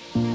Bye.